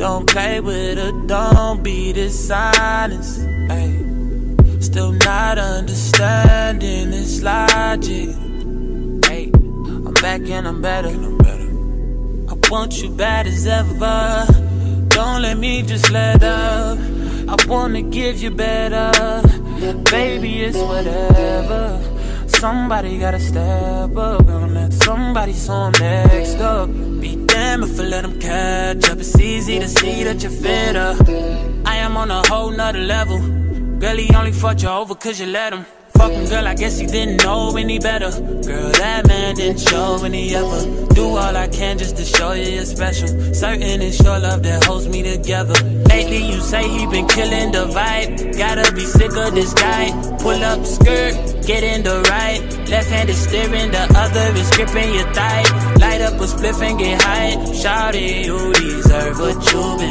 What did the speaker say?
Don't play with her, don't be dishonest. Ay. Still not understanding this logic. Ay. I'm back and I'm better. I want you bad as ever. Don't let me just let up. I wanna give you better. Baby, it's whatever. Somebody gotta step up and so next up. Be damn if I let them catch up. It's easy to see that you're fitter. I am on a whole nother level. Girl, he only fucked you over cause you let him. Fuck him, girl, I guess he didn't know any better. Girl, that man didn't show any ever. Do all I can just to show you you're special. Certain it's your love that holds me together. Lately, you say he been killing the vibe. Gotta be sick of this guy. Pull up skirt, get in the right. Left hand is steering, the other is gripping your thigh. Light up a spliff and get high. Shawty, you deserve what you've been.